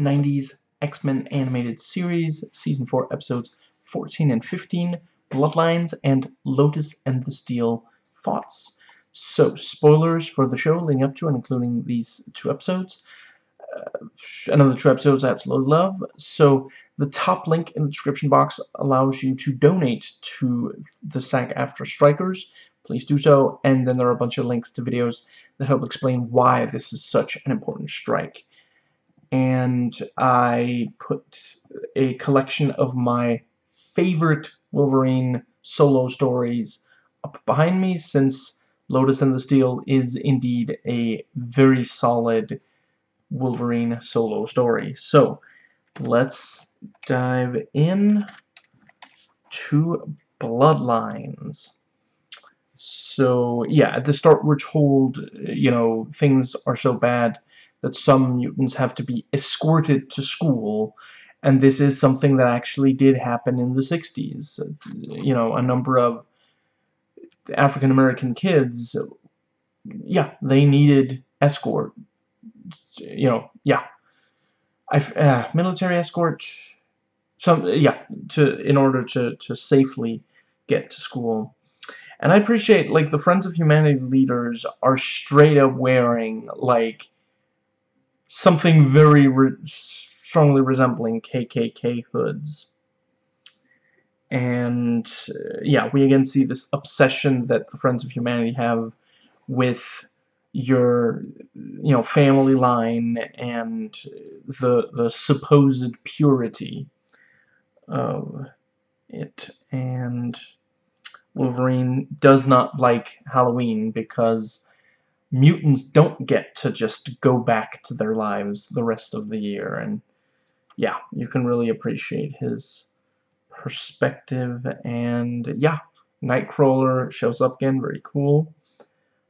90s X-Men animated series, season 4 episodes 14 and 15, Bloodlines, and Lotus and the Steel Thoughts. So, spoilers for the show leading up to and including these two episodes. Uh, another two episodes I absolutely love. So, the top link in the description box allows you to donate to the SAG-AFTRA Strikers. Please do so. And then there are a bunch of links to videos that help explain why this is such an important strike. And I put a collection of my favorite Wolverine solo stories up behind me since Lotus and the Steel is indeed a very solid Wolverine solo story. So, let's dive in to Bloodlines. So, yeah, at the start we're told, you know, things are so bad that some mutants have to be escorted to school, and this is something that actually did happen in the 60s. You know, a number of African-American kids, yeah, they needed escort. You know, yeah. I, uh, military escort, some, yeah, to, in order to, to safely get to school. And I appreciate, like, the Friends of Humanity leaders are straight up wearing, like, something very re strongly resembling KKK hoods. And, uh, yeah, we again see this obsession that the Friends of Humanity have with your, you know, family line and the, the supposed purity of it. And Wolverine does not like Halloween because mutants don't get to just go back to their lives the rest of the year. And yeah, you can really appreciate his perspective. And yeah, Nightcrawler shows up again, very cool.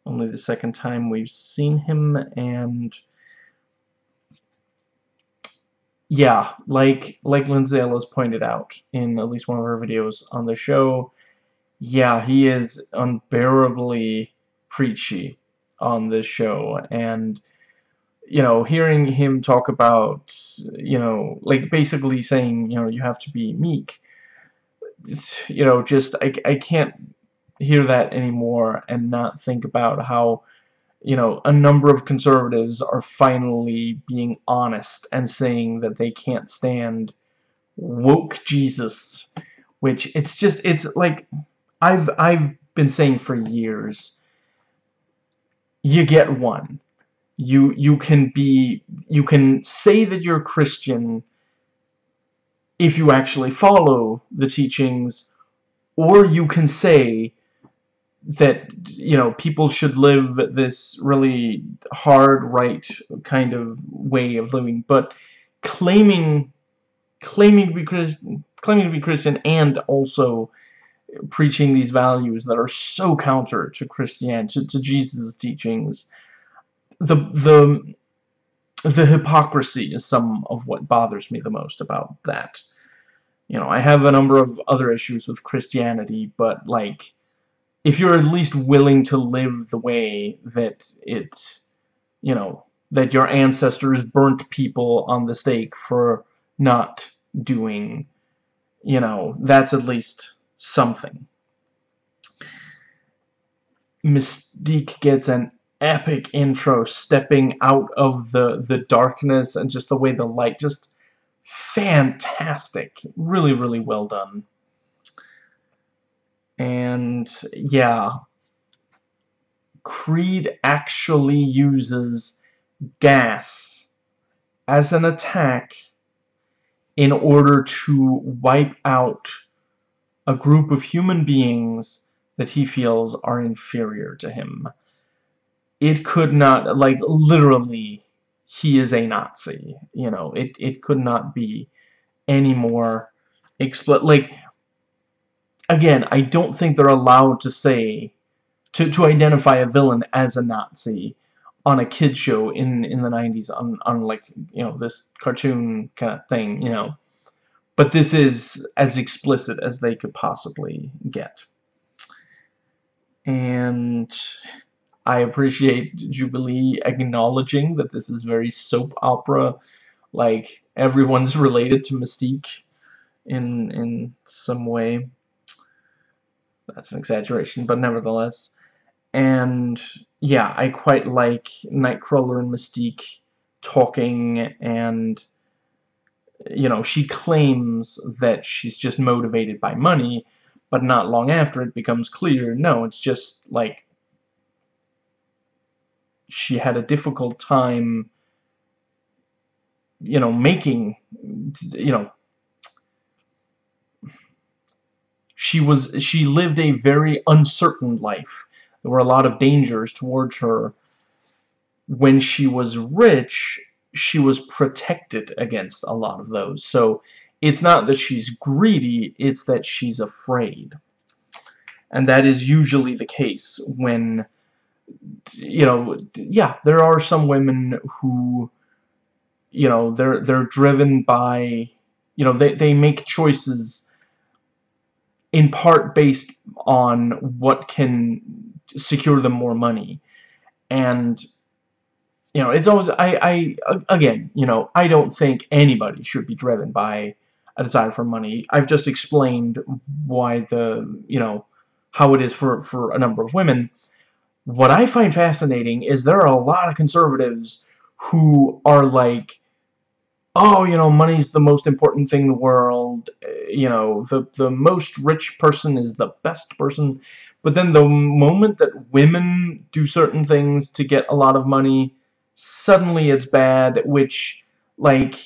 Only the second time we've seen him, and yeah, like like Lindsay Ellis pointed out in at least one of her videos on the show, yeah, he is unbearably preachy on this show. And you know hearing him talk about you know like basically saying you know you have to be meek you know just I, I can't hear that anymore and not think about how you know a number of conservatives are finally being honest and saying that they can't stand woke Jesus which it's just it's like I've I've been saying for years you get one. You you can be you can say that you're Christian if you actually follow the teachings or you can say that you know people should live this really hard right kind of way of living but claiming claiming to be Christian claiming to be Christian and also preaching these values that are so counter to Christianity, to, to Jesus' teachings. The, the, the hypocrisy is some of what bothers me the most about that. You know, I have a number of other issues with Christianity, but, like, if you're at least willing to live the way that it, you know, that your ancestors burnt people on the stake for not doing, you know, that's at least something. Mystique gets an epic intro stepping out of the the darkness and just the way the light just fantastic. Really really well done. And yeah. Creed actually uses gas as an attack in order to wipe out a group of human beings that he feels are inferior to him. It could not, like, literally, he is a Nazi. You know, it, it could not be any more explicit. Like, again, I don't think they're allowed to say, to, to identify a villain as a Nazi on a kid show in, in the 90s on, on, like, you know, this cartoon kind of thing, you know. But this is as explicit as they could possibly get. And I appreciate Jubilee acknowledging that this is very soap opera like everyone's related to Mystique in in some way. That's an exaggeration, but nevertheless. And yeah, I quite like Nightcrawler and Mystique talking and you know, she claims that she's just motivated by money, but not long after it becomes clear, no, it's just like she had a difficult time you know, making, you know, she was, she lived a very uncertain life. There were a lot of dangers towards her. When she was rich, she was protected against a lot of those. So it's not that she's greedy, it's that she's afraid. And that is usually the case when, you know, yeah, there are some women who you know they're they're driven by you know they they make choices in part based on what can secure them more money and you know it's always I I again you know I don't think anybody should be driven by a desire for money. I've just explained why the you know how it is for for a number of women. What I find fascinating is there are a lot of conservatives who are like oh, you know, money's the most important thing in the world, you know, the, the most rich person is the best person, but then the moment that women do certain things to get a lot of money, suddenly it's bad, which, like,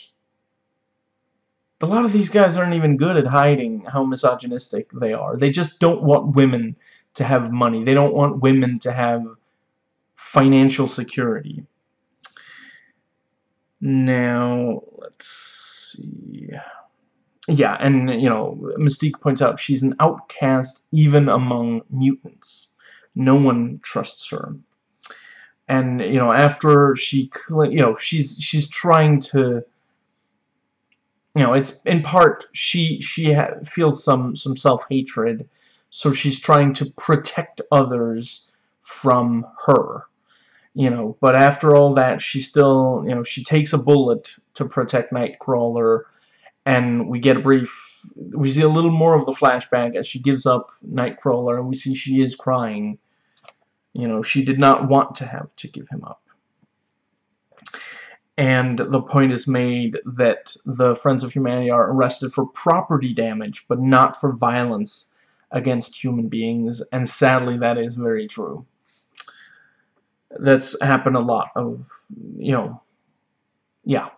a lot of these guys aren't even good at hiding how misogynistic they are. They just don't want women to have money. They don't want women to have financial security. Now, let's see. Yeah, and, you know, Mystique points out she's an outcast even among mutants. No one trusts her. And, you know, after she, you know, she's, she's trying to, you know, it's in part she, she feels some, some self-hatred, so she's trying to protect others from her you know, but after all that, she still, you know, she takes a bullet to protect Nightcrawler, and we get a brief, we see a little more of the flashback as she gives up Nightcrawler, and we see she is crying. You know, she did not want to have to give him up. And the point is made that the Friends of Humanity are arrested for property damage, but not for violence against human beings, and sadly that is very true that's happened a lot of, you know, yeah.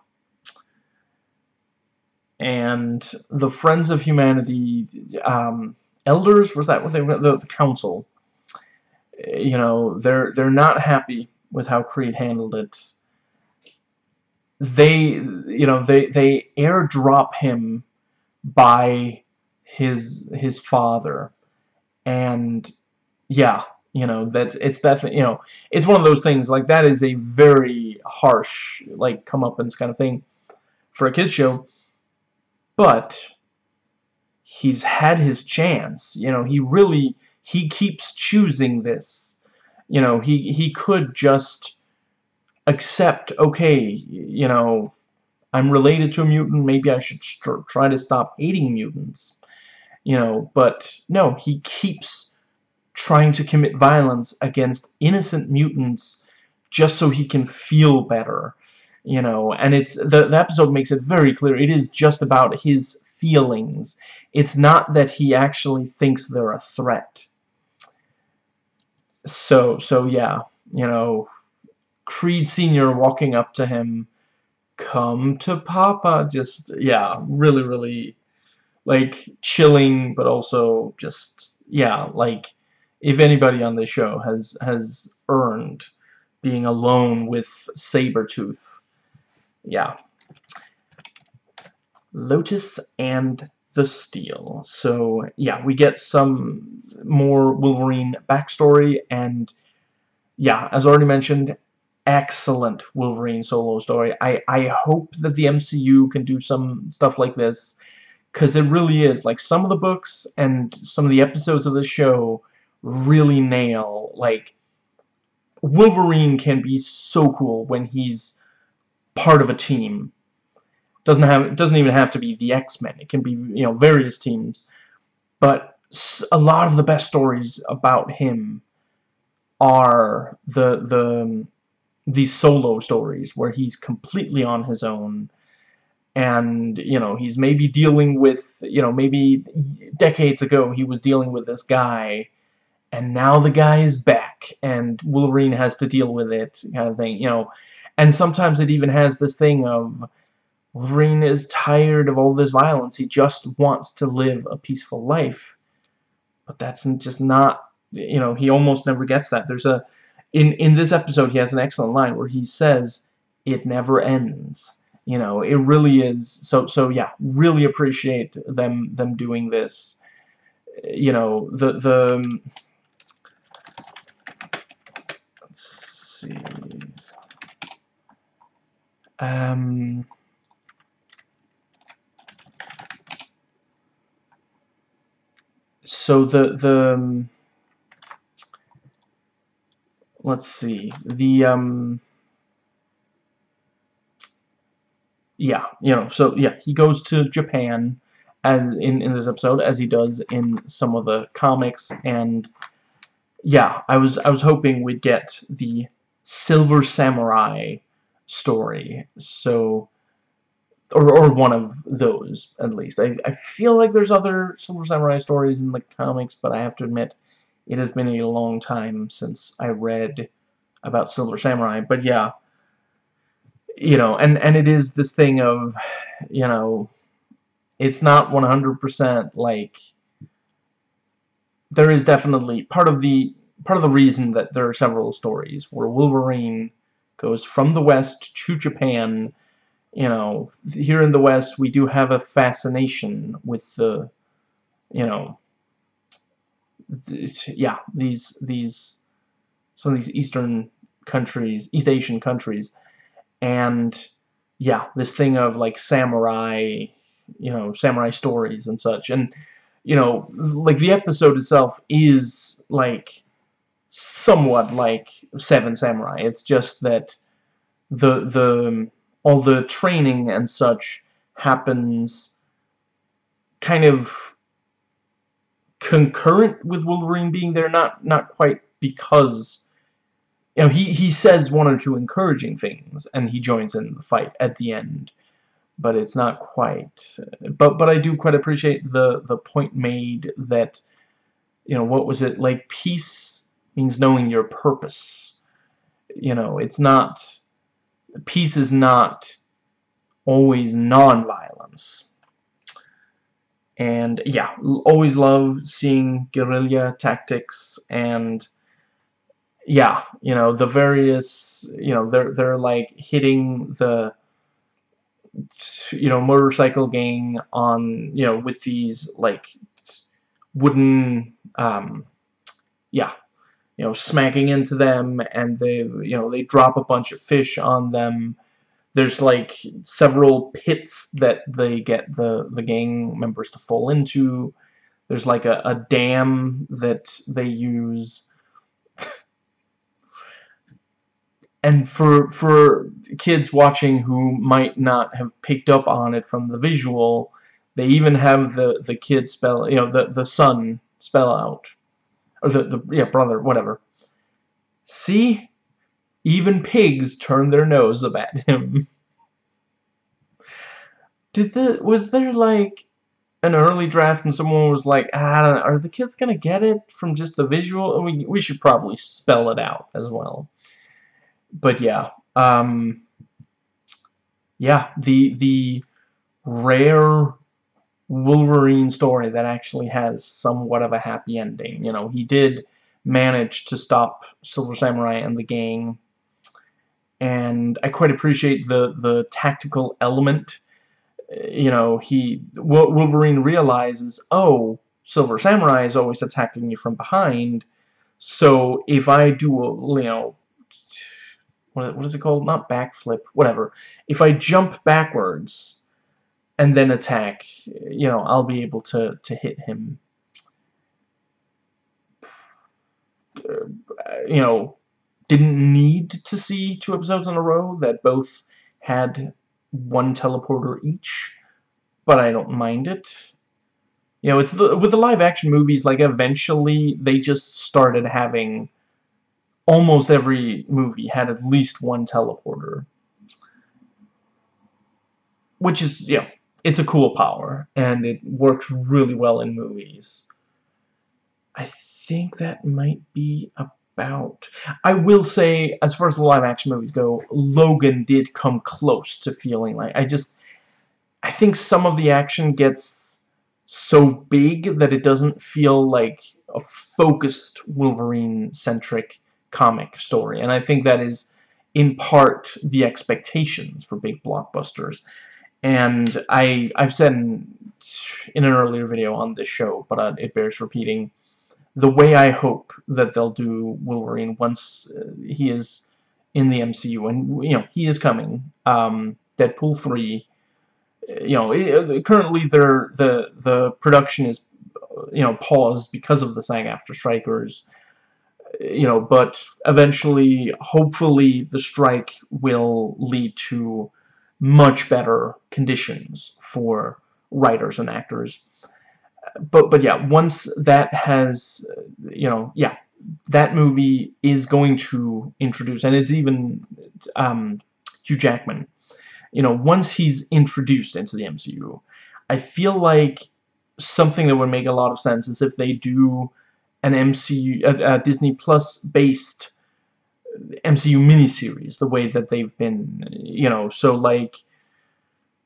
And the Friends of Humanity, um, elders, was that what they were, the, the council, you know, they're, they're not happy with how Creed handled it. They, you know, they, they airdrop him by his, his father. And, yeah, you know that's it's definitely you know it's one of those things like that is a very harsh like comeuppance kind of thing for a kids show but he's had his chance you know he really he keeps choosing this. You know he he could just accept okay you know I'm related to a mutant maybe I should try to stop hating mutants. You know but no he keeps trying to commit violence against innocent mutants just so he can feel better you know and it's the, the episode makes it very clear it is just about his feelings. It's not that he actually thinks they're a threat so so yeah you know Creed Senior walking up to him come to Papa just yeah really really like chilling but also just yeah like if anybody on this show has has earned being alone with Sabretooth. Yeah. Lotus and the Steel. So, yeah, we get some more Wolverine backstory, and, yeah, as already mentioned, excellent Wolverine solo story. I, I hope that the MCU can do some stuff like this, because it really is. Like, some of the books and some of the episodes of the show really nail like Wolverine can be so cool when he's part of a team doesn't have it doesn't even have to be the X-Men. It can be you know various teams, but a lot of the best stories about him are the the um, these solo stories where he's completely on his own and you know he's maybe dealing with you know maybe decades ago he was dealing with this guy and now the guy is back and Wolverine has to deal with it kind of thing you know and sometimes it even has this thing of Wolverine is tired of all this violence. He just wants to live a peaceful life. But that's just not you know he almost never gets that. There's a in in this episode he has an excellent line where he says it never ends. You know it really is. So so yeah really appreciate them them doing this. You know the the let's see. Um so the the let's see the um yeah, you know, so yeah, he goes to Japan as in, in this episode, as he does in some of the comics, and yeah, I was I was hoping we'd get the Silver Samurai story, so or, or one of those at least. I, I feel like there's other Silver Samurai stories in the comics, but I have to admit it has been a long time since I read about Silver Samurai. But yeah, you know, and, and it is this thing of, you know, it's not 100% like, there is definitely, part of the, part of the reason that there are several stories where Wolverine goes from the West to Japan, you know, here in the West we do have a fascination with the, you know, yeah, these, these, some of these Eastern countries, East Asian countries, and yeah, this thing of like samurai, you know, samurai stories and such, and you know, like the episode itself is like somewhat like Seven Samurai. It's just that the the all the training and such happens kind of concurrent with Wolverine being there, not not quite because you know, he, he says one or two encouraging things, and he joins in the fight at the end. But it's not quite... But but I do quite appreciate the, the point made that, you know, what was it? Like, peace means knowing your purpose. You know, it's not... Peace is not always non-violence. And, yeah, always love seeing guerrilla tactics and yeah, you know, the various, you know, they're, they're like hitting the, you know, motorcycle gang on, you know, with these, like, wooden, um, yeah, you know, smacking into them, and they, you know, they drop a bunch of fish on them. There's, like, several pits that they get the, the gang members to fall into. There's, like, a, a dam that they use and for for kids watching who might not have picked up on it from the visual, they even have the the kid spell, you know, the the son spell out, or the the yeah brother, whatever. See, even pigs turn their nose up at him. Did the was there like an early draft and someone was like, ah, are the kids gonna get it from just the visual? We we should probably spell it out as well but yeah, um, yeah, the the rare Wolverine story that actually has somewhat of a happy ending. You know, he did manage to stop Silver Samurai and the gang, and I quite appreciate the the tactical element. Uh, you know, he Wolverine realizes, oh, Silver Samurai is always attacking you from behind, so if I do a, you know what is it called? Not backflip, whatever. If I jump backwards and then attack, you know, I'll be able to, to hit him. Uh, you know, didn't need to see two episodes in a row that both had one teleporter each, but I don't mind it. You know, it's the, with the live action movies, like eventually they just started having almost every movie had at least one teleporter. Which is, yeah, it's a cool power, and it works really well in movies. I think that might be about... I will say, as far as the live-action movies go, Logan did come close to feeling like... I just... I think some of the action gets so big that it doesn't feel like a focused Wolverine-centric comic story. And I think that is, in part, the expectations for big blockbusters. And I, I've said in, in an earlier video on this show, but uh, it bears repeating, the way I hope that they'll do Wolverine once uh, he is in the MCU, and, you know, he is coming, um, Deadpool 3, you know, it, currently the, the production is, you know, paused because of the SAG-AFTRA strikers, you know, but eventually, hopefully, the strike will lead to much better conditions for writers and actors. But, but yeah, once that has, you know, yeah, that movie is going to introduce, and it's even um, Hugh Jackman, you know, once he's introduced into the MCU, I feel like something that would make a lot of sense is if they do an MCU, a, a Disney Plus based MCU miniseries, the way that they've been, you know, so like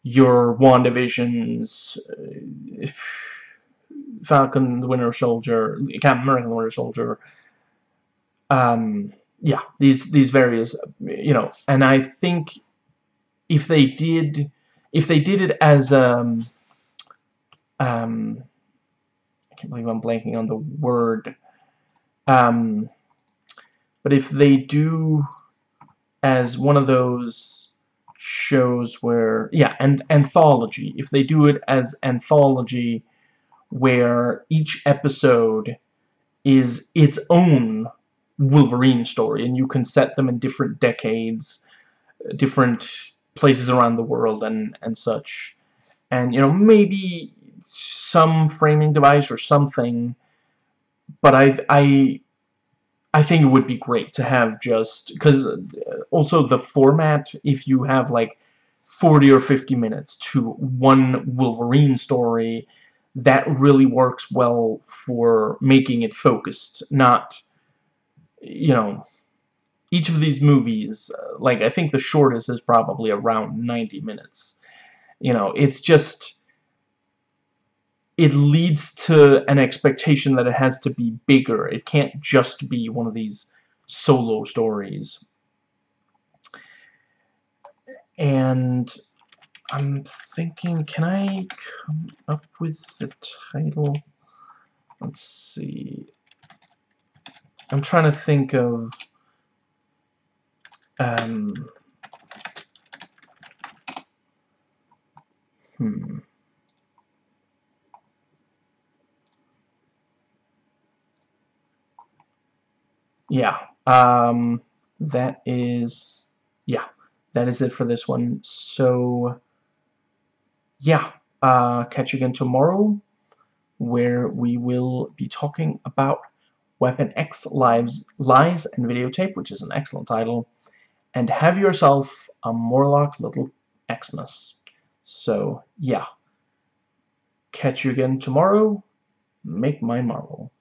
your WandaVisions, uh, Falcon the Winter Soldier, Captain America the Winter Soldier, um, yeah, these these various, you know, and I think if they did, if they did it as um, um, I can't believe I'm blanking on the word. Um, but if they do as one of those shows where, yeah, and anthology, if they do it as anthology where each episode is its own Wolverine story, and you can set them in different decades, different places around the world, and, and such. And, you know, maybe some framing device or something, but I I I think it would be great to have just because uh, also the format if you have like 40 or 50 minutes to one Wolverine story that really works well for making it focused not you know each of these movies uh, like I think the shortest is probably around 90 minutes. You know it's just it leads to an expectation that it has to be bigger. It can't just be one of these solo stories. And I'm thinking, can I come up with the title? Let's see. I'm trying to think of um, hmm yeah, um, that is, yeah, that is it for this one. So, yeah, uh, catch you again tomorrow, where we will be talking about Weapon X Lives, Lies and Videotape, which is an excellent title, and have yourself a Morlock Little Xmas. So, yeah. Catch you again tomorrow. Make my marvel.